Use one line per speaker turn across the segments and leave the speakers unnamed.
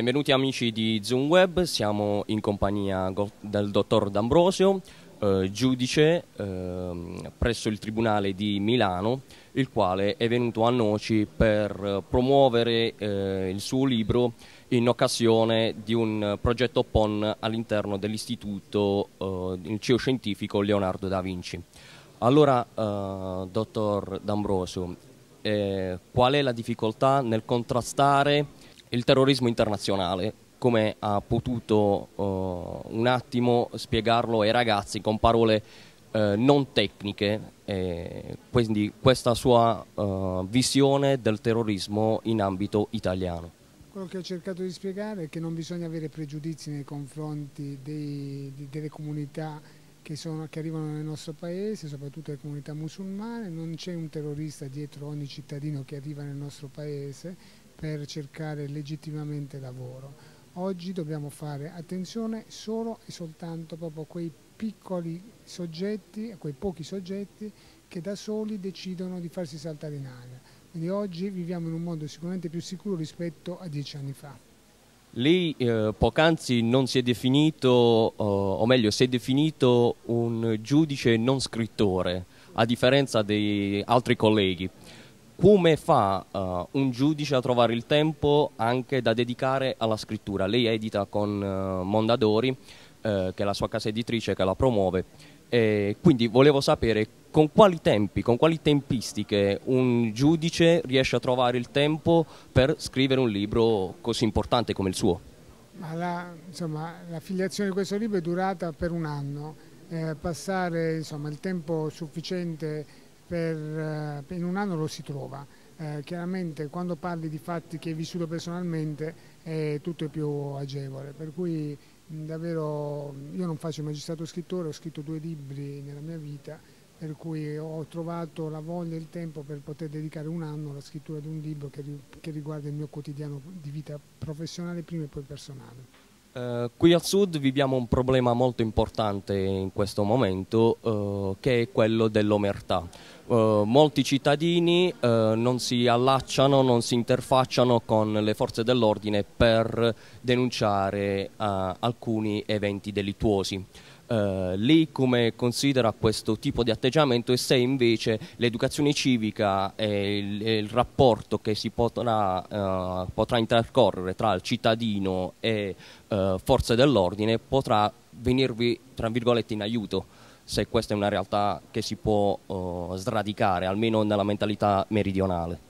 Benvenuti amici di Zoom Web, siamo in compagnia del dottor D'Ambrosio, eh, giudice eh, presso il Tribunale di Milano, il quale è venuto a Noci per promuovere eh, il suo libro in occasione di un progetto PON all'interno dell'istituto eh, il CIO scientifico Leonardo da Vinci. Allora, eh, dottor D'Ambrosio, eh, qual è la difficoltà nel contrastare il terrorismo internazionale, come ha potuto uh, un attimo spiegarlo ai ragazzi con parole uh, non tecniche, eh, quindi questa sua uh, visione del terrorismo in ambito italiano.
Quello che ho cercato di spiegare è che non bisogna avere pregiudizi nei confronti dei, di, delle comunità che, sono, che, arrivano nel nostro paese, soprattutto le comunità musulmane, non c'è un terrorista dietro ogni cittadino che arriva nel nostro paese, per cercare legittimamente lavoro. Oggi dobbiamo fare attenzione solo e soltanto proprio a quei piccoli soggetti, a quei pochi soggetti che da soli decidono di farsi saltare in aria. Quindi oggi viviamo in un mondo sicuramente più sicuro rispetto a dieci anni fa.
Lei eh, poc'anzi non si è definito, eh, o meglio si è definito un giudice non scrittore, a differenza dei altri colleghi come fa uh, un giudice a trovare il tempo anche da dedicare alla scrittura? Lei edita con uh, Mondadori, uh, che è la sua casa editrice che la promuove, e quindi volevo sapere con quali tempi, con quali tempistiche un giudice riesce a trovare il tempo per scrivere un libro così importante come il suo?
La, insomma, l'affiliazione di questo libro è durata per un anno, eh, passare insomma, il tempo sufficiente per, eh, in un anno lo si trova. Eh, chiaramente quando parli di fatti che hai vissuto personalmente eh, tutto è più agevole, per cui davvero io non faccio il magistrato scrittore, ho scritto due libri nella mia vita, per cui ho trovato la voglia e il tempo per poter dedicare un anno alla scrittura di un libro che, che riguarda il mio quotidiano di vita professionale prima e poi personale.
Uh, qui al sud viviamo un problema molto importante in questo momento uh, che è quello dell'omertà. Uh, molti cittadini non si allacciano, non si interfacciano con le forze dell'ordine per denunciare alcuni eventi delittuosi. Uh, lei come considera questo tipo di atteggiamento e se invece l'educazione civica e il, il, rapporto che si potrà, uh, potrà, intercorrere tra il cittadino e uh, forze dell'ordine potrà venirvi in aiuto se questa è una realtà che si può sradicare almeno nella mentalità meridionale.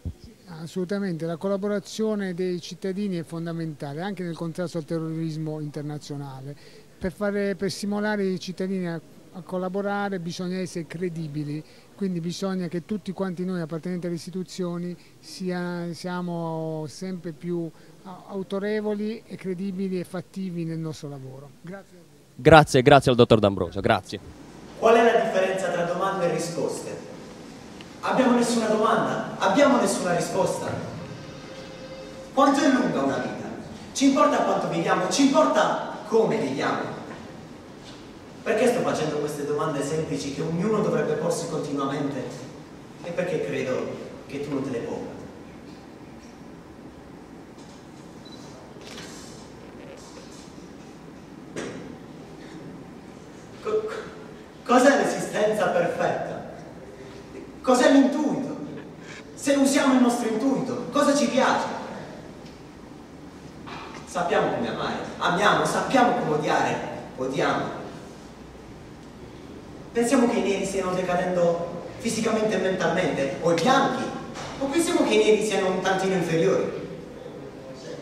Assolutamente, la collaborazione dei cittadini è fondamentale anche nel contrasto al terrorismo internazionale per, fare, per stimolare i cittadini a, a, collaborare bisogna essere credibili, quindi bisogna che tutti quanti noi appartenenti alle istituzioni sia, siamo sempre più autorevoli e credibili e fattivi nel nostro lavoro. Grazie.
Grazie, grazie al dottor D'Ambrosio, grazie.
Qual è la differenza tra domande e risposte? Abbiamo nessuna domanda, abbiamo nessuna risposta. Quanto è lunga una vita? Ci importa quanto viviamo, ci importa come viviamo? Perché sto facendo queste domande semplici che ognuno dovrebbe porsi continuamente? E perché credo che tu non te le ponga? Cos'è l'esistenza perfetta? Cos'è l'intuito? Se usiamo il nostro intuito, cosa ci piace? Sappiamo come amare, amiamo, sappiamo come odiare, odiamo. Pensiamo che i neri stiano decadendo fisicamente e mentalmente, o i bianchi, o pensiamo che i neri siano un tantino inferiori.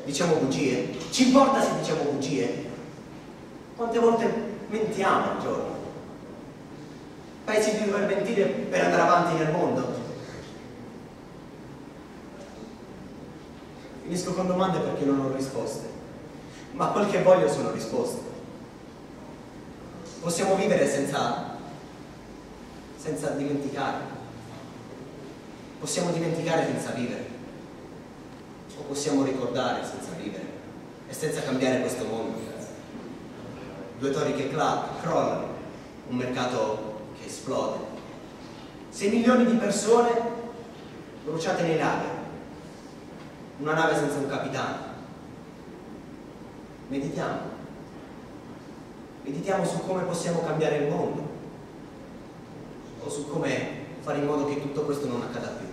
Diciamo bugie? Ci importa se diciamo bugie? Quante volte mentiamo al giorno? Pensi di dover mentire per andare avanti nel mondo? Finisco con domande perché non ho risposte ma quel che voglio sono risposte. Possiamo vivere senza, senza dimenticare. Possiamo dimenticare senza vivere. O possiamo ricordare senza vivere e senza cambiare questo mondo. Due torri che crollano, un mercato che esplode. 6 milioni di persone bruciate nei laghi, una nave senza un capitano meditiamo. Meditiamo su come possiamo cambiare il mondo o su come fare in modo che tutto questo non accada più.